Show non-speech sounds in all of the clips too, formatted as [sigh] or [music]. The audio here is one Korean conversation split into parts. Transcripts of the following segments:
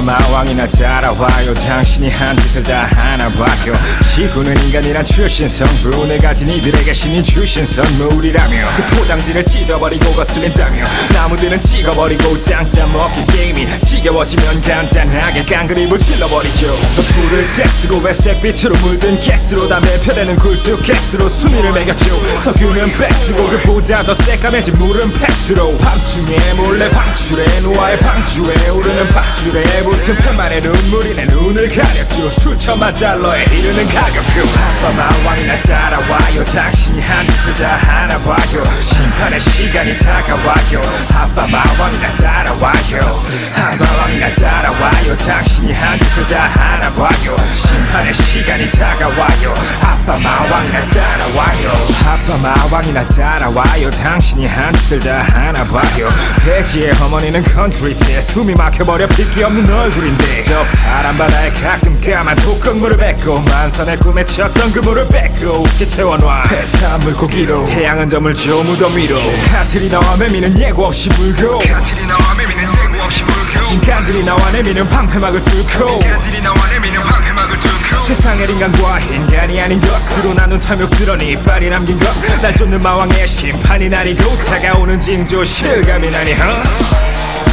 마왕이나 따라와요. 당신이 한 짓을 다 하나 봐요. 지구는 인간이란 출신 성분을 가진 이들에게 신이 주신 선물이라며. 그 포장지를 찢어버리고 거슬린다며 나무들은 찍어버리고 땅 따 먹기 게임이 지겨워지면 간단하게 깡그림을 질러버리죠. 불을 떼쓰고 회색빛으로 물든 가스로 담배 펴대는 굴뚝 가스로 순위를 매겼죠. 석유는 뺏쓰고 그보다 더 새까매진 물은 패스로. 밤중에 몰래 방출해 노아의 방주에 오르는 방줄에 붙은 편만의 눈물이 내 눈을 가렸죠. 수천만 달러에 이르는 가격표 아빠 마 왕이나 따라와요. 당신이 한 짓을 다 하나 봐요. 심판의 시간이 다가와요. 아빠 마 왕이나 따라와요. 아빠 마왕이나 따라와요. 당신이 한 짓을 다 하나 봐요. 심판의 시간이 다가와요. 아빠 마 왕이나 따라와요. 아빠 마 왕이나 따라와요. 당신이 한 짓을 다 하나 봐요. 대지의 어머니는 컨크리트에 숨이 막혀버려 핏기 없는 얼굴인데 저 파란 바다에 가끔 까만 독극 물을 뱉고 만선의 꿈에 쳤던 그 물을 뺏고 웃게 채워놔. 회사 물고기로 태양은 점을 줘 무덤 위로. 카트리 나와 매미는 예고 없이 물고. 카트리 나와 매미는 예고 없이 물고. 인간들이 나와 내미는 방패막을 뚫고. 인간들이 나와 내미는 방패막을 뚫고. 세상의 인간과 인간이 아닌 것으로 나눈 탐욕스러운 이빨이 남긴 것날 쫓는 마왕의 심판이 날이고 다가오는 징조 실감이 나니 huh?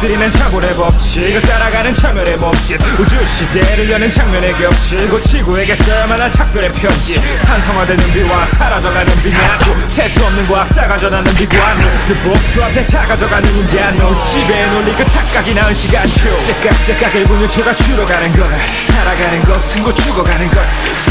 다스리는 자본의 법칙을 따라가는 참여의 몸짓 우주 시대를 여는 장면의 겹치고 지구에게 할 작별의 편지. 산성화되는 비와 사라져가는 비나고 세수 없는 과학자가 전하는 비관 그 복수 앞에 작아져가는 인간 넌 지배에 놀리 그 착각이 낳은 시간표 째깍째깍 1분 1초가 줄어가는 걸. 살아가는 것은 곧 죽어가는 것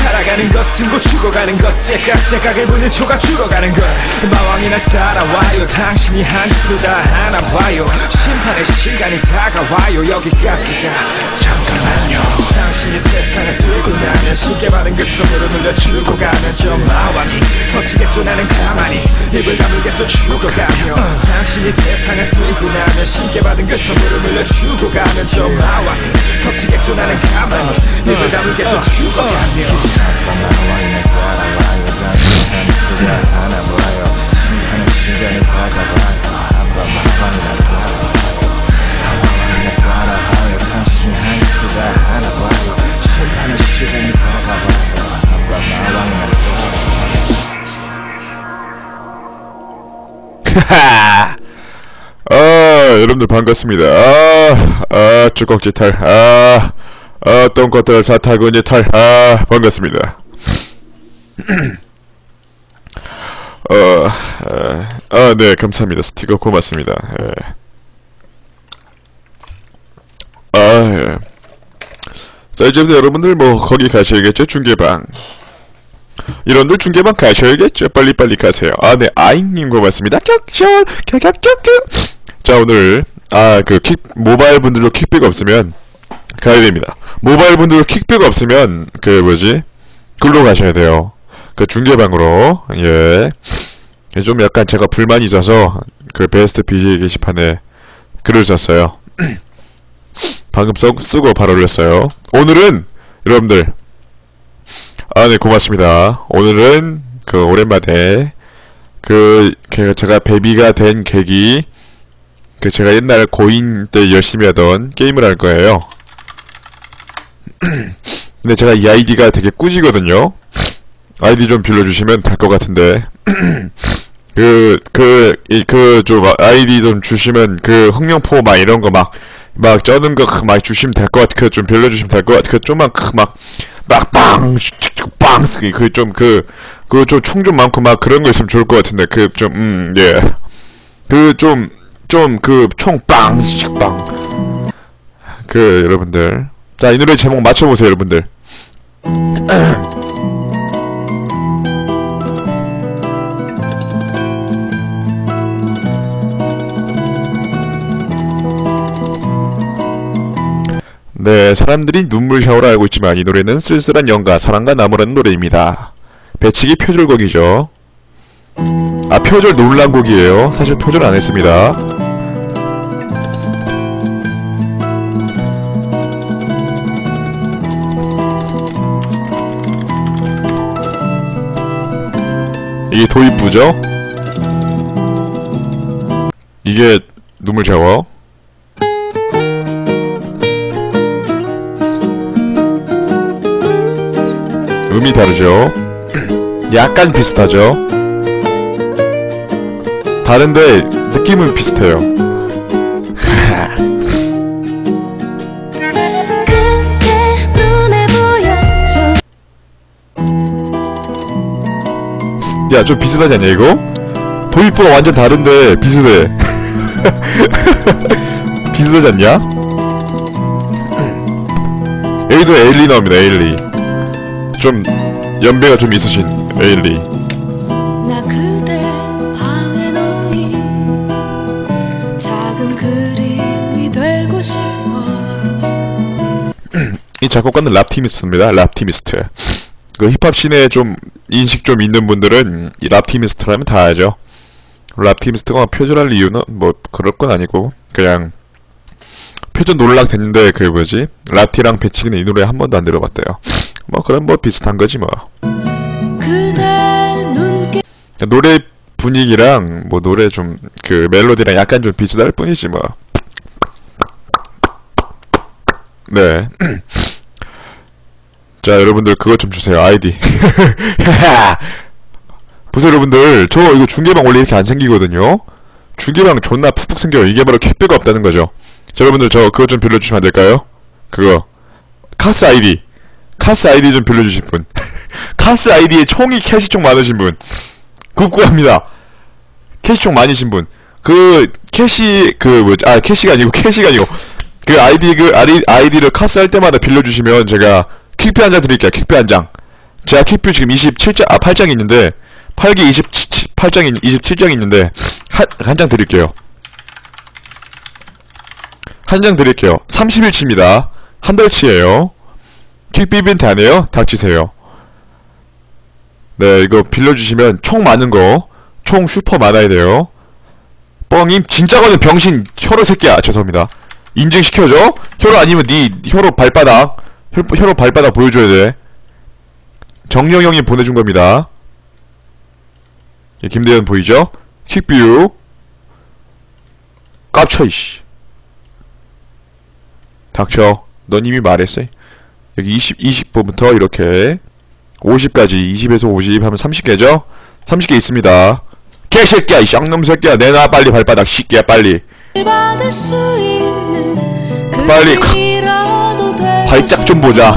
살아가는 것은 곧 죽어가는 것. 째깍째깍 1분 1초가 줄어가는 걸. 마왕이나 따라와요. 당신이 한 짓을 다. 하나 봐요. 심판의 시간이 다가와요 여기까지가 잠깐만요 당신이 세상을 뚫고 나면 쉽게 받은 그 선물을 물려주고 가면 저 마왕이 버티겠죠 나는 가만히 입을 다물겠죠 죽어가며 당신이 세상을 뚫고 나면 쉽게 받은 그 선물을 물려주고 가면 저 마왕이 버티겠죠 나는 가만히 입을 다물겠죠 죽어가며 마왕이나 따라와요 당신이 한 짓을 다 하나 봐요 심판의 시간이 다가와요 여러분들 반갑습니다. 아, 아, 쭈꺽지 탈. 아, 아, 똥꼬들 자타구니 탈. 아, 반갑습니다. [clears throat] 어, 아, 아, 네, 감사합니다. 스티커 고맙습니다. 예. 아, 예. 자, 이제부터 여러분들 뭐, 거기 가셔야겠죠? 중계방. 이런들 중계방 가셔야겠죠? 빨리빨리 가세요. 아, 네, 아잉님 고맙습니다. 격션! 격격격격! 자, 오늘, 아, 그, 킥, 모바일 분들로 킥백 없으면, 가야 됩니다. 모바일 분들로 킥백 없으면, 그, 뭐지? 글로 가셔야 돼요. 그, 중계방으로, 예. 좀 약간 제가 불만이 있어서, 그, 베스트 BJ 게시판에 글을 썼어요. [clears throat] 방금 써, 쓰고 바로 올렸어요. 오늘은, 여러분들, 아, 네, 고맙습니다. 오늘은, 그, 오랜만에, 그, 그 제가 베비가 된 계기, 그, 제가 옛날 고인 때 열심히 하던 게임을 할 거예요. [clears throat] 근데 제가 이 아이디가 되게 꾸지거든요. 아이디 좀 빌려주시면 될 것 같은데. [clears throat] 그, 그, 이, 그, 좀, 아이디 좀 주시면, 그, 흥룡포 막 이런 거 막, 막 쩌는 거 막 주시면 될 것 같아. 그, 좀 빌려주시면 될 것 같아. 그, 좀만, 크, 막, 막, 빵! 빵! 그, 좀, 그, 그, 좀 총 좀 많고 막 그런 거 있으면 좋을 것 같은데. 그, 좀, 음, 예. 그, 좀, 좀 그총 빵! 음. 식빵 그 여러분들 자 이 노래 제목 맞춰보세요 여러분들 [clears throat] 네, 사람들이 눈물 샤워를 알고 있지만 이 노래는 쓸쓸한 연가, 사랑과 나무라는 노래입니다. 배치기 표절곡이죠. 아, 표절 논란 곡이에요. 사실 표절 안 했습니다. 이게 도입부죠? 이게 눈물 샤워. 음이 다르죠. [clears throat] 약간 비슷하죠. 다른데 느낌은 비슷해요. 야, 좀 비슷하지 않냐 이거? 도입부가 완전 다른데 비슷해. [laughs] 비슷하지 않냐? 여기도 에일리 나옵니다. 에일리. 좀 연배가 좀 있으신 에일리. 이 작곡가는 랍티미스트입니다. 랍티미스트. 그 힙합 씬에 좀 인식 좀 있는 분들은 이 랍티미스트라면 다 알죠. 랍티미스트가 표절할 이유는 뭐 그럴 건 아니고 그냥 표절 논란 됐는데 그 뭐지 랍티랑 배치기는 이 노래 한 번도 안 들어봤대요. 뭐 그런 뭐 비슷한 거지 뭐. 노래 분위기랑 뭐 노래 좀 그 멜로디랑 약간 좀 비슷할 뿐이지 뭐. 네. [clears throat] 자 여러분들 그것 좀 주세요 아이디. [laughs] 보세요 여러분들 저 이거 중계방 원래 이렇게 안 생기거든요. 중계방 존나 푹푹 생겨요. 이게 바로 퀵뷰가 없다는 거죠. 자 여러분들 저 그것 좀 빌려주시면 안 될까요? 그거 카스 아이디 카스 아이디 좀 빌려주실 분. [laughs] 카스 아이디에 총이 캐시 총 많으신 분. 급구합니다. 캐시 총 많으신 분. 그 캐시 그 뭐지? 아 캐시가 아니고 [laughs] 캐시가 아니고 그 아이디 그 아이, 아이디를 카스 할 때마다 빌려주시면 제가 퀵뷰 한 장 드릴게요. 퀵뷰 한 장. 제가 퀵뷰 지금 27장 아 8장이 있는데 8기 28장이 27장이 있는데 한장 드릴게요. 한 장 드릴게요. 30일치입니다. 한 달치예요. 퀵비빈트 안 해요? 닥치세요. 네, 이거 빌려주시면 총 많은 거, 총 슈퍼 많아야 돼요. 뻥임, 진짜 거든, 병신, 혀로 새끼야. 죄송합니다. 인증시켜줘? 혀로 아니면 니 혀로 발바닥, 혀, 혀로 발바닥 보여줘야 돼. 정령 형이 보내준 겁니다. 예, 김대현 보이죠? 퀵뷰. 깝쳐, 이씨. 닥쳐. 넌 이미 말했어. 여기 20, 20번부터 이렇게 50까지 20에서 50 하면 30개죠? 30개 있습니다. 개새끼야 이 쌍놈 새끼야 내놔 빨리 발바닥 새끼야 빨리 빨리 발작 좀 보자.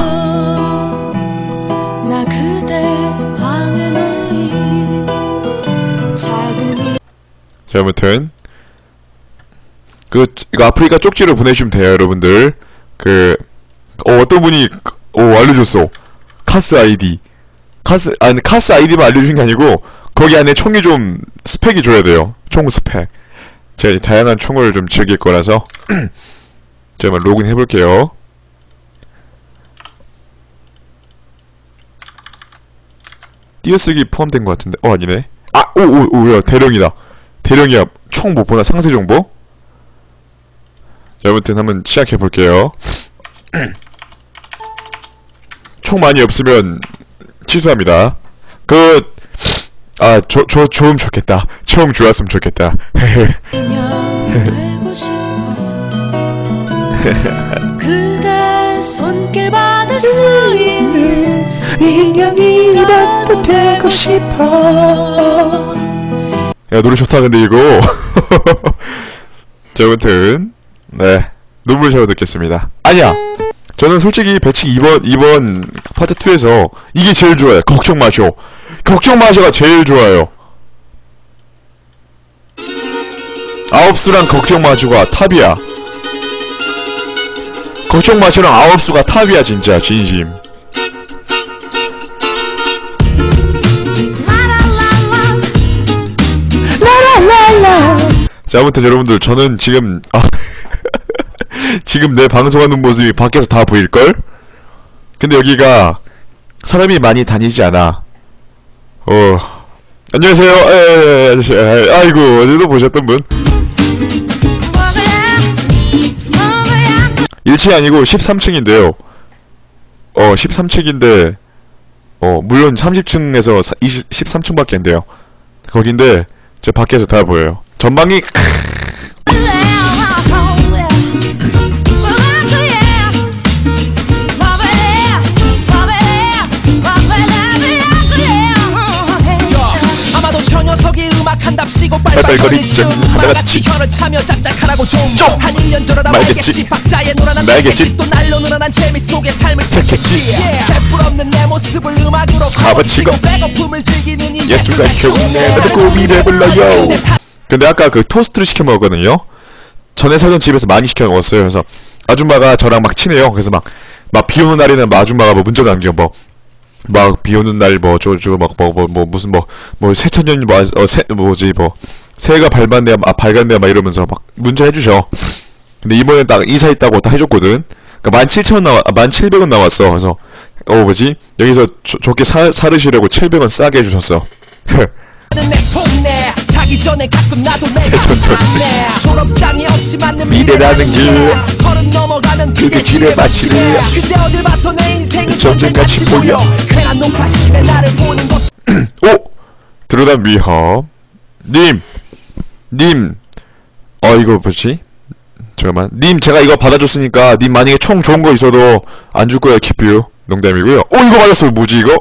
자 아무튼 그 이거 아프리카 쪽지를 보내주시면 돼요 여러분들. 그 어, 어떤 분이 어 알려줬어. 카스 아이디. 카스 아니 카스 아이디만 알려준 게 아니고 거기 안에 총이 좀 스펙이 줘야 돼요. 총 스펙. 제가 이 다양한 총을 좀 즐길 거라서. [clears throat] 제가 로그인 해볼게요 띄어쓰기 포함된 것 같은데 어 아니네 아 오오오야 대령이다 대령이야 총 못 보나 상세 정보? 자, 아무튼 한번 시작해 볼게요. [clears throat] 총 많이 없으면 취소합니다. 그, 아, 조, 조, 좋으면 좋겠다. 총 좋았으면 좋겠다. [laughs] [laughs] 싶어 [laughs] 그대 손길 받을 수 있는 인형이라도 되고 싶어 야, 노래 좋다, 근데 이거. [laughs] 자, 아무튼, 네. 눈물 샤워 듣겠습니다. 아니야! 저는 솔직히 배치기 이번, 2번 파트 2에서 이게 제일 좋아요. 걱정 마쇼. 걱정 마쇼가 제일 좋아요. 아홉수랑 걱정 마쇼가 탑이야. 걱정 마쇼랑 아홉수가 탑이야, 진짜, 진심. 자, 아무튼 여러분들, 저는 지금, 아, [laughs] 지금 내 방송하는 모습이 밖에서 다 보일걸? 근데 여기가 사람이 많이 다니지 않아. 어. 안녕하세요. 에, 에, 에, 아저씨. 에, 아이고, 어제도 보셨던 분. 1층이 아니고 13층인데요. 어, 13층인데, 어, 물론 30층에서 20, 13층밖에 안 돼요. 거긴데, 저 밖에서 다 보여요. 전망이, 아마 빨빨거리죠. 빨빨거리죠 하나같이. 혀를 차며 짝짝하라고 좀한 1년 전하다 말겠지. 박자에 놀아난. 말겠지 또 날로 늘어난 재미 속에 삶을 택했지. 뿔 없는 내 모습을 음악으로 가버치고. 배고픔을 즐기는 이 예술가 흉내 나도 꿈이래 불러요. 근데 아까 그 토스트를 시켜 먹었거든요. 전에 살던 집에서 많이 시켜 먹었어요. 그래서 아줌마가 저랑 막 친해요. 그래서 막 막 비 오는 날에는 막 아줌마가 뭐 문자 남겨 뭐. 막 비 오는 날뭐 저저 막뭐 뭐 뭐 무슨 뭐 뭐 새천년 뭐 어 새 뭐지 뭐 새해가 밝았네요 아 밝았네요 막 이러면서 막 문자 해주셔. 근데 이번에 딱 이사 했다고 딱 해줬거든. 그러니까 만 칠천 원 나와 만 칠백 원 나왔어. 그래서 어 뭐지 여기서 조, 좋게 사 사르시려고 칠백 원 싸게 해주셨어. [laughs] 자기 전에 가끔 나도 내 세천년. 내 졸업장이 없이 맞는 미래라는 게 서른 넘어가면 그게 지뢰 밭이래. 근데 어딜 봐서 내 인생은 전쟁같이 전쟁같이 보여. 괜한 눈파심에 나를 보는 것 [clears throat] 오! 드러난 위협. 님! 님! 어, 이거 뭐지? 잠깐만. 님, 제가 이거 받아줬으니까, 님 만약에 총 좋은 거 있어도 안 줄 거야, 기뷰. 농담이고요. 오, 이거 받았어. 뭐지, 이거?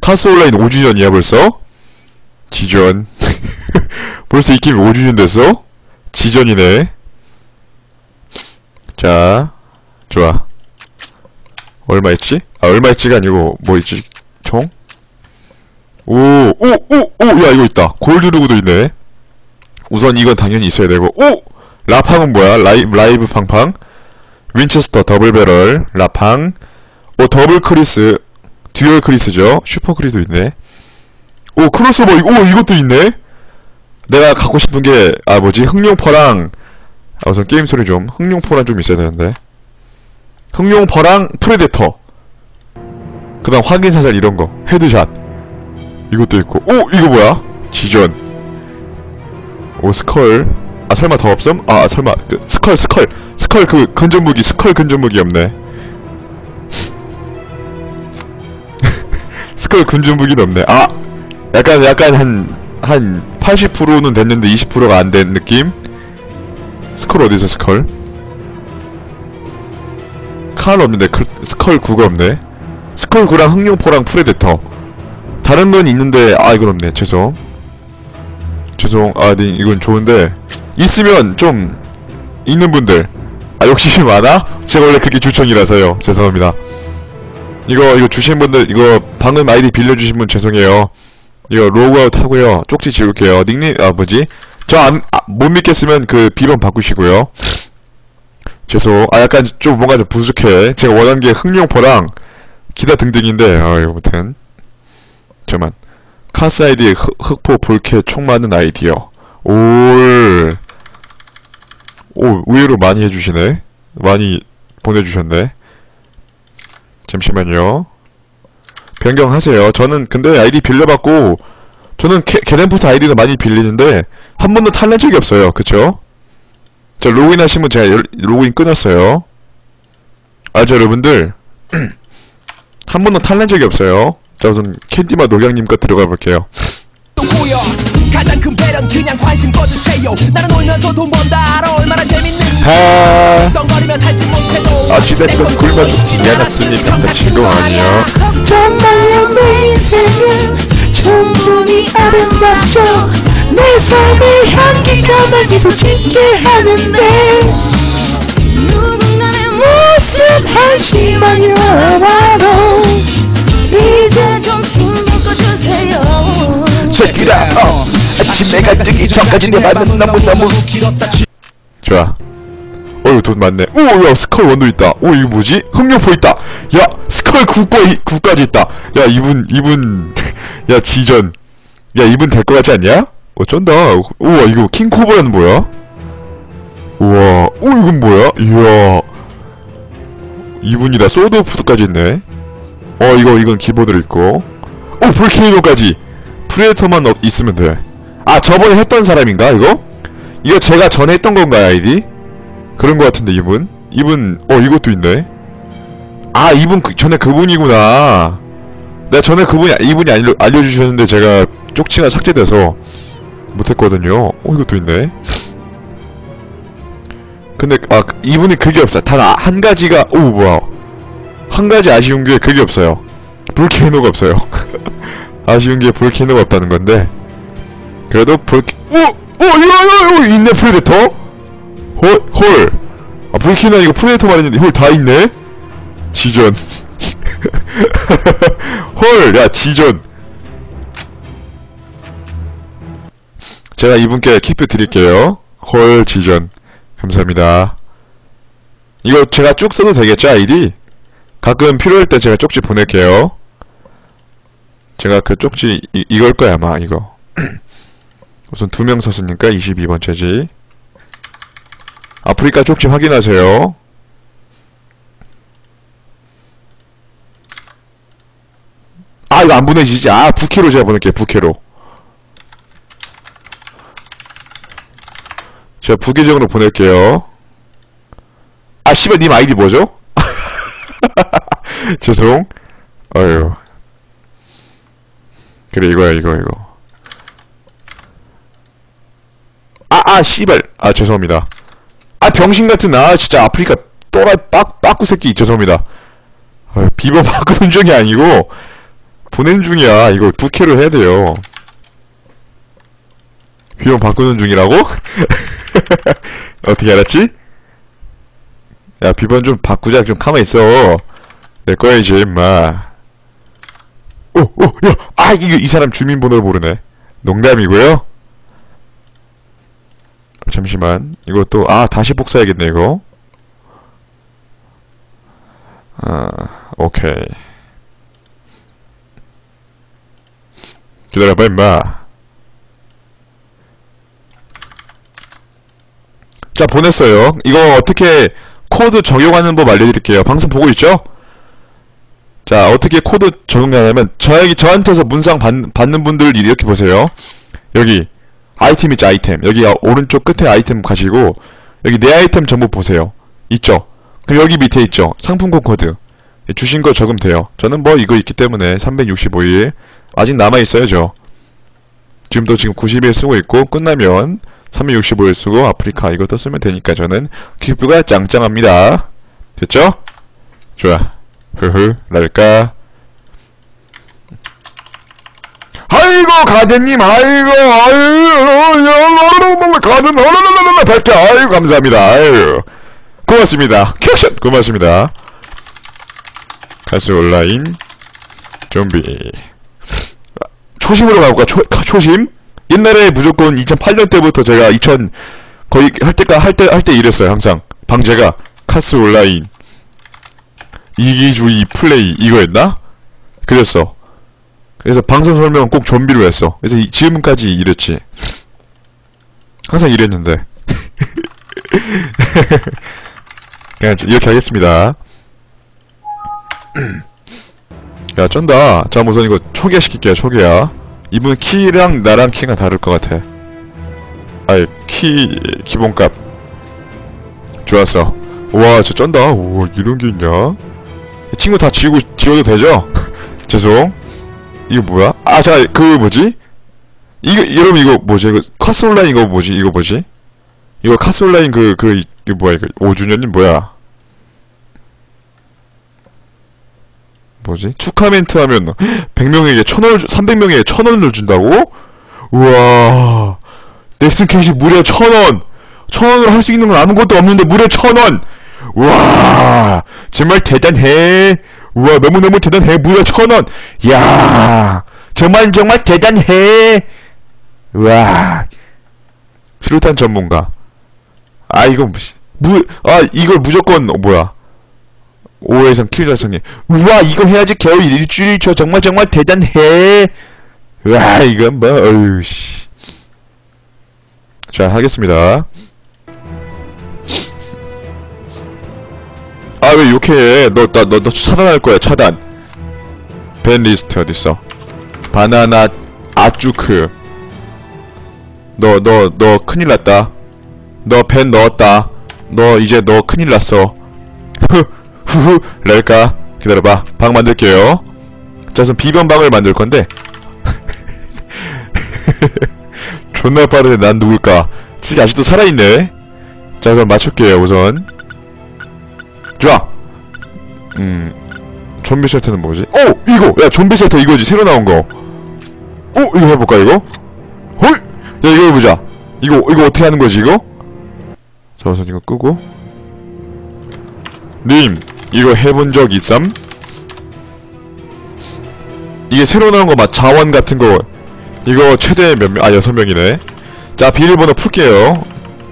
카스 온라인 5주년이야, 벌써? 지전. [laughs] 벌써 이 게임 5주년 됐어? 지전이네. 자, 좋아. 얼마 있지? 아, 얼마 있지가 아니고, 뭐 있지? 총? 오, 오, 오, 오, 야, 이거 있다. 골드 루그도 있네. 우선 이건 당연히 있어야 되고, 오! 라팡은 뭐야? 라이, 라이브 팡팡. 윈체스터 더블 배럴, 라팡. 오, 더블 크리스. 듀얼 크리스죠. 슈퍼 크리스도 있네. 오, 크로스오버, 이- 오, 이것도 있네? 내가 갖고 싶은 게, 아, 뭐지? 흑룡포랑, 아, 우선 게임 소리 좀. 흑룡포랑 좀 있어야 되는데. 흑룡포랑 프레데터. 그 다음 확인사살 이런 거. headshot. 이것도 있고 오 이거 뭐야 지전 오 스컬 아 설마 더 없음 아 설마 그 스컬 스컬 스컬 그 근접무기 스컬 근접무기 없네 [laughs] 스컬 근접무기는 없네 아 약간 약간 한 한 80%는 됐는데 20%가 안 된 느낌? 스컬 어디서 스컬? 칼 없는데 그, 스컬 9가 없네. 스컬 9랑 흑룡포랑 프레데터. 다른 건 있는데 아 이건 없네. 죄송. 죄송. 아 네 이건 좋은데. 있으면 좀 있는 분들. 아 욕심이 [laughs] 많아? 제가 원래 그게 주총이라서요. 죄송합니다. 이거 이거 주신 분들 이거 방금 아이디 빌려주신 분 죄송해요 이거 로그아웃 하고요. 쪽지 지울게요. 닉네임 아 뭐지? 저안못 믿겠으면 그 비번 바꾸시고요. 죄송. 아 약간 좀 뭔가 좀 부족해. 제가 원하는 게 흑룡포랑 기타 등등인데 아 이거 아무튼. 잠깐만. 카스 아이디 흑, 흑포 볼케 총 맞는 아이디어. 올. 오 의외로 많이 해주시네. 많이 보내주셨네. 잠시만요 변경하세요. 저는 근데 아이디 빌려받고 저는 캐, 게덴포트 아이디도 많이 빌리는데 한 번도 탈난 적이 없어요. 그쵸? 저 로그인 하시면 제가 열- 로그인 끊었어요. 아저 여러분들? [clears throat] 한 번도 탈난 적이 없어요. 자 우선 캔디마 거 들어가 볼게요. 가장 큰 배련 그냥 관심 꺼주세요. 나는 놀면서 돈 번다 알아. 얼마나 재밌는지. 하. 떵거리며 살지 못해도 어찌됐건 굶어 죽지 않았으니 뱉은 친구 아니야 정말로 내 인생은 충분히 아름답죠. 내 삶의 향기가 날 미소 짓게 하는데 누군가의 모습 한심한 영화로 이제 좀 신경 꺼주세요. Check it out. 어. 아침 해가 뜨기 전까지 내 맘은 너무너무 좋아 어이구 돈 많네. 오야 Skull one도 있다. 오 이거 뭐지? 흑룡포 있다. 야 Skull 9과 9까지 있다. 야 이분 이분 [laughs] 야 지전 야 이분 될 것 같지 않냐? 어쩐다. 우와 이거 킹코브라는 뭐야? 우와 오 이건 뭐야? 이야. 이분이다. 소드 푸드까지 있네. 어 이거 이건 기본으로 있고. 오 Volcano까지. Predator만 없- 있으면 돼아 저번에 했던 사람인가 이거? 이거 제가 전에 했던 건가요 아이디? 그런 거 같은데 이분? 이분 어 이것도 있네. 아 이분 그, 전에 그분이구나. 내가 전에 그분이 이분이 알려, 알려주셨는데 제가 쪽지가 삭제돼서 못했거든요. 어 이것도 있네. 근데 아 그- 이분이 그게 없어요. 단 한 가지가 오 뭐야. 한 가지 아쉬운 게 그게 없어요. Volcano가 없어요. [laughs] 아쉬운 게 Volcano가 없다는 건데. 그래도 볼케 오! 오! 이거 이거 이거 있네 Predator? 헐! 헐! 아 Volcano 이거 Predator 말했는데 헐 다 있네? 지전 헐! [laughs] 야 지전 제가 이분께 quick view 드릴게요 헐 지전 감사합니다 이거 제가 쭉 써도 되겠죠 아이디? 가끔 필요할 때 제가 쪽지 보낼게요 제가 그 쪽지 이, 이걸 거야 아마 이거 [clears throat] 우선 두명 썼으니까 22번째지 아프리카 쪽지 확인하세요. 아 이거 안 보내지지? 아 부캐로 제가 보낼게요 부캐로. 제가 부계정으로 보낼게요. 아 씨발 님 아이디 뭐죠? [laughs] 죄송. 어휴 그래 이거야 이거 이거. 아아 씨발. 아 죄송합니다 아 병신같은 아 진짜 아프리카 또라이 빡 빠꾸 새끼 죄송합니다. 아, 비번 바꾸는 중이 아니고 보낸 중이야. 이거 부캐로 해야 돼요. 비번 바꾸는 중이라고? [laughs] 어떻게 알았지? 야 비번 좀 바꾸자. 좀 가만히 있어. 내 거야 이제 임마. 오오야아 이거 이 사람 주민번호를 모르네. 농담이고요 잠시만. 이것도 아 다시 복사해야겠네 이거. 아 오케이. 기다려봐 임마. 자 보냈어요. 이거 어떻게 코드 적용하는 법 알려드릴게요. 방송 보고 있죠? 자 어떻게 코드 적용하냐면 저에게 저한테서 문상 받, 받는 분들 이렇게 보세요. 여기 아이템 있죠 아이템. 여기 아- 오른쪽 끝에 아이템 가시고 여기 내 아이템 전부 보세요. 있죠? 그럼 여기 밑에 있죠? 상품권 코드. 주신 거 적으면 돼요. 저는 뭐 이거 있기 때문에 365일 아직 남아있어요 저 지금도 지금 90일 쓰고 있고 끝나면 365일 쓰고 아프리카 이것도 쓰면 되니까 저는 기부가 짱짱합니다. 됐죠? 좋아. 흐흐 랄까 아이고 가든님 아이고 아이고 가든 어라라라라 밝게. 아이고 감사합니다. 아이고 고맙습니다. 큐션! 고맙습니다. 가스 온라인 좀비. 초심으로 가볼까? 초, 초심? 옛날에 무조건 2008년 때부터 제가 2000 거의 할 때까 할 때 할 때 이랬어요 항상. 방제가 카스 온라인. 이기주의 플레이. 이거였나? 그랬어 그래서 방송 설명은 꼭 좀비로 했어. 그래서 이- 지금까지 이랬지. 항상 이랬는데. [laughs] 그냥 이렇게 하겠습니다. 야 쩐다. 자 우선 이거 초기화시킬게요 초기화. 이분 키랑 나랑 키가 다를 것 같아. 아이 키 기본값. 좋았어. 와 진짜 쩐다. 오 이런 게 있냐? 이 친구 다 지우고 지워도 되죠? [laughs] 죄송 이거 뭐야? 아 자 그 뭐지? 이거 여러분 이거 뭐지? 이거 카스 온라인 이거 뭐지? 이거 뭐지? 이거 카스 온라인 그그 이거 뭐야 이거 5주년이 뭐야? 뭐지? 축하 멘트 하면 100명에게 1000원을 주, 300명에게 1000원을 준다고? 우와 넥슨 캐시 무려 1000원 1000원으로 할 수 있는 건 아무것도 없는데 무려 1000원 우와 정말 대단해 우와 너무너무 대단해. 무려 1000원. 야 정말 정말 대단해. 우와. 수류탄 전문가. 아 이거 무아 이걸 무조건 어, 뭐야. 5회선 킬자성이 우와 이거 해야지 겨우 일주일 저 정말 정말 대단해. 우와 이건 뭐 어휴 씨자 하겠습니다 왜 욕해? 너너너 너, 너 차단할 거야 차단. 밴 리스트 어딨어? 바나나 아쭈크. 너 너 너 큰일 났다. 너 밴 넣었다. 너 이제 너 큰일 났어. 후후 랄까? 기다려봐. 방 만들게요. 자 우선 비변방을 만들 건데. [laughs] 존나 빠르네. 난 누굴까? 지금 아직도 살아있네? 자 그럼 맞출게요 우선 좋아 음 좀비 쉘터는 뭐지? 어! 이거! 야 좀비 쉘터 이거지 새로 나온 거 어? 이거 해볼까 이거? 헐! 야 이거 해보자 이거 이거 어떻게 하는 거지 이거? 자 우선 이거 끄고 님 이거 해본 적 있삼? 이게 새로 나온 거 맞 자원 같은 거 이거 최대 몇 명? 아 여섯 명이네 자 비밀번호 풀게요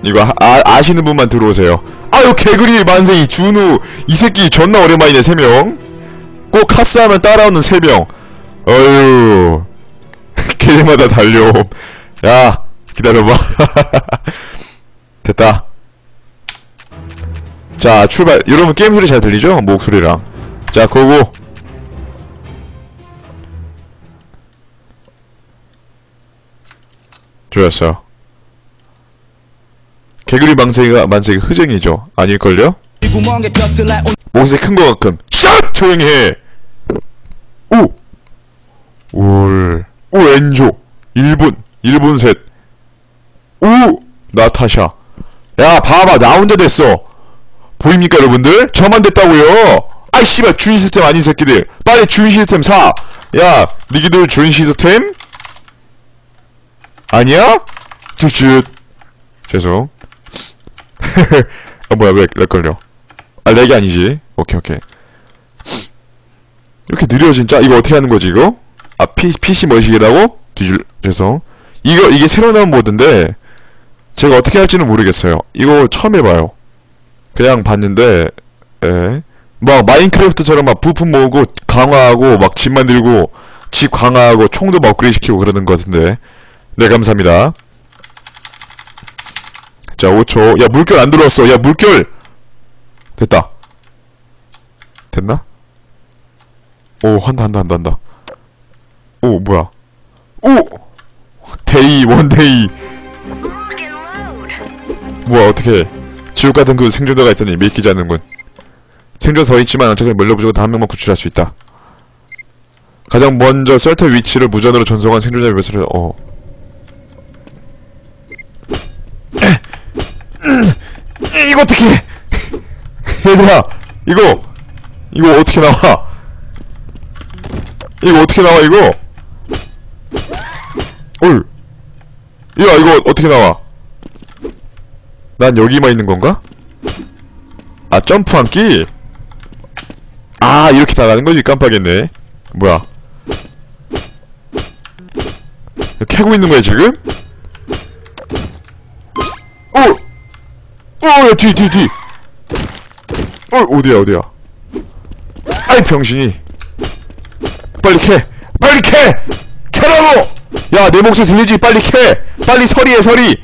이거 아, 아, 아시는 분만 들어오세요 아유 개구리 만세이 준우 이 새끼 존나 오랜만이네 세명꼭 카스하면 따라오는 세명. 어휴. [laughs] 개마다 달려옴 야 기다려봐. [laughs] 됐다. 자 출발. 여러분 게임 소리 잘 들리죠? 목소리랑. 자 고고. 좋았어 개구리 만세가 만세가 흐쟁이죠 아닐걸요? 이 구멍에 뼈들날 목소리 큰거 가끔 샷! 조용히 해! 오! 올. 오, 엔조. 일본. 일본 셋. 오! 나타샤. 야, 봐봐. 나 혼자 됐어. 보입니까, 여러분들? 저만 됐다고요 아이, 씨발. 주인 시스템 아닌 새끼들. 빨리 주인 시스템 사! 야, 니기들 주인 시스템? 아니야? 쭈쭈. 죄송. 아, [laughs] 뭐야, 왜, lag 걸려. 아, lag이 아니지. 오케이, 오케이. 이렇게 느려, 진짜? 이거 어떻게 하는 거지, 이거? 아, 피, PC 머시기라고? 뒤질, 죄송. 이거, 이게 새로 나온 모드인데, 제가 어떻게 할지는 모르겠어요. 이거 처음 해봐요. 그냥 봤는데, 예. 막, 마인크래프트처럼 막 부품 모으고, 강화하고, 막 집 만들고, 집 강화하고, 총도 막 업그레이드 시키고 그러는 것 같은데. 네, 감사합니다. 자, 5초. 야, 물결 안 들어왔어. 야, 물결! 됐다. 됐나? 오, 한다, 한다, 한다, 한다. 오, 뭐야. 오! 데이, 원데이. 뭐야, 어떻게. 지옥 같은 그 생존자가 있더니 믿기지 않는군. 생존 더 있지만 어차피 물려부족은 한 명만 구출할 수 있다. 가장 먼저 셀터 위치를 무전으로 전송한 생존자 묘사를, 어. 이거 어떻게 얘들아 이거 이거 어떻게 나와? 이거 어떻게 나와 이거? 어이 야 이거 어떻게 나와? 난 여기만 있는 건가? 아 점프 한끼 아 이렇게 나가는 거지 깜빡했네. 뭐야? 캐고 있는 거야 지금? 어! 어, 야, 뒤, 뒤, 뒤. 어, 어디야, 어디야. 아이, 병신이. 빨리 캐! 빨리 캐! 캐라고! 야, 내 목소리 들리지? 빨리 캐! 빨리 서리해, 서리!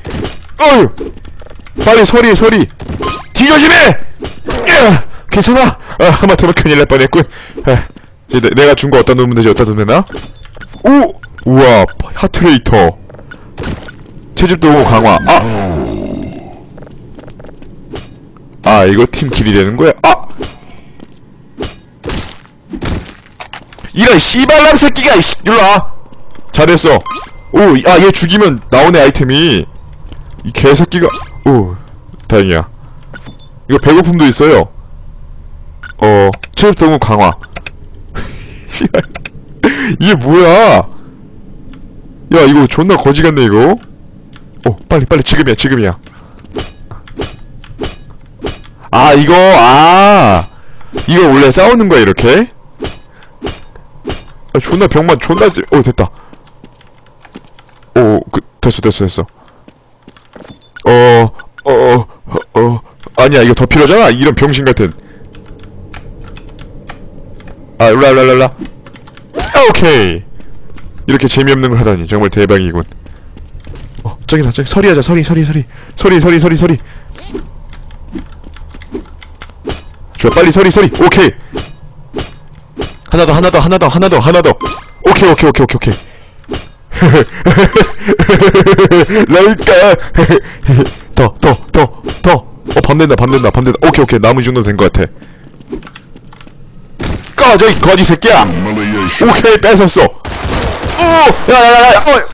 어휴! 빨리 서리해, 서리! 뒤 조심해! 야, 괜찮아? 아, 하마터면 큰일 날 뻔했군. 아, 이제 내, 내가 준 거 어디다 놓으면 되지? 어디다 놓으면 되나? 오! 우와, 하트레이터. 채집도구 강화. 아! 아 이거 팀 길이 되는 거야? 아! 이런 씨발람 새끼가 이씨! 일로와. 잘했어. 오아 얘 죽이면 나오네 아이템이. 이 개새끼가. 오 다행이야. 이거 배고픔도 있어요. 어 체육동호 강화. [laughs] 이게 뭐야? 야 이거 존나 거지 같네 이거. 어 빨리 빨리. 지금이야 지금이야 아 이거 아. 이거 원래 싸우는 거야 이렇게? 아, 존나 병만 존나 지- 어 됐다. 오 그 됐어 됐어 됐어. 어어어 어 어, 어, 아니야 이거 더 필요하잖아. 이런 병신 같은. 아 일로와 아, 오케이. 이렇게 재미없는 걸 하다니. 정말 대박이군. 어 저기다 저기 서리하자. 서리 서리 서리. 서리 서리 서리 서리 좋아 빨리 소리 소리. 오케이. 하나 더 하나 더 하나 더 하나 더 하나 더. 오케이 오케이 오케이 오케이 오케이. [laughs] 랄까? [laughs] 더더더더어 밤된다 밤된다 밤된다. 오케이 오케이. 나무 이 정도 된 것 같아. 꺼져 이 거지 새끼야. 오케이 뺏었어. 오! 야야야야 어